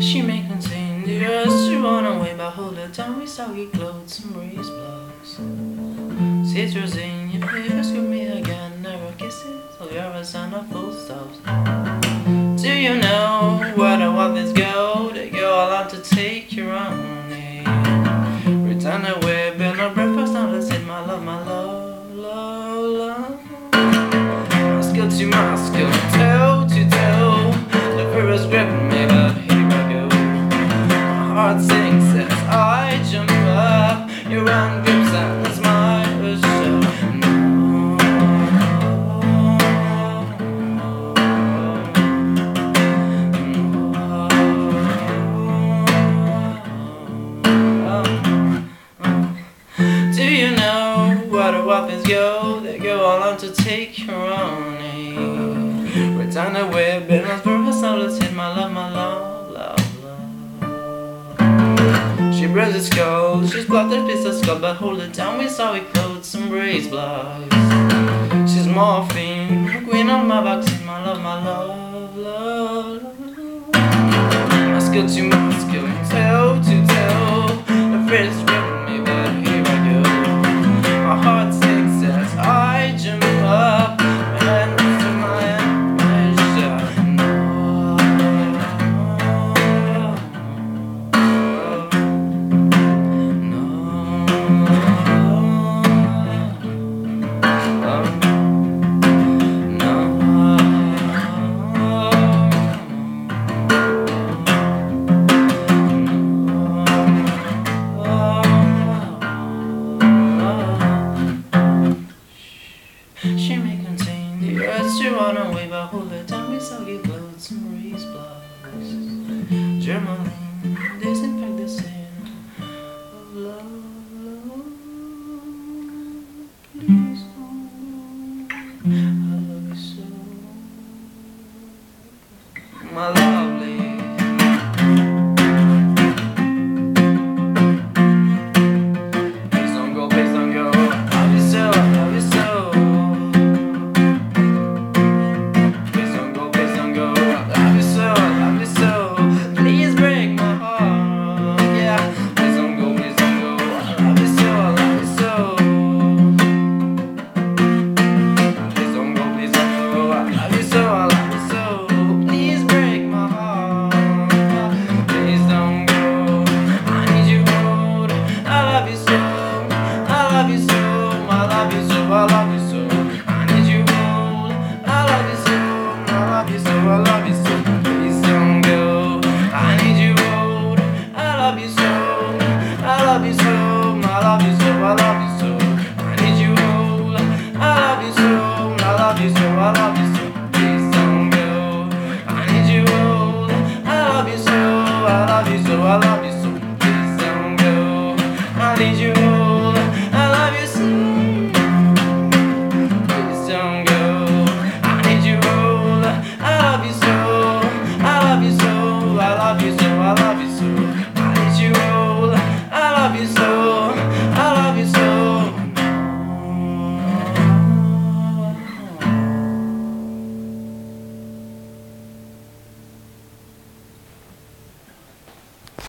She may contain the urge to run away, but hold her down with soggy clothes and breezeblocks. Citrus in your face, give me again, never kisses, so you're a son of full stops. Do you know what I want this girl? That you're allowed to take your own name. Return away, been no breakfast, now let's my love, my love, love, love. Skill to my skill, what weapons go? They go all on to take your own aim. Return the web, and as for herself, let's hit my love, my love, love, love. She breaks her skull, she's blocked her piece of skull, but hold it down we saw sorry clothes some breezeblocks. She's morphine, queen of my vaccine, my love, my love, love, love. Skill to skill, toe to tell, The fear the to run away, but hold her down with soggy clothes and raised blocks. Germolene, disinfect the sin of love. love. Please don't. I love you so. My lovely. Love you. I love you.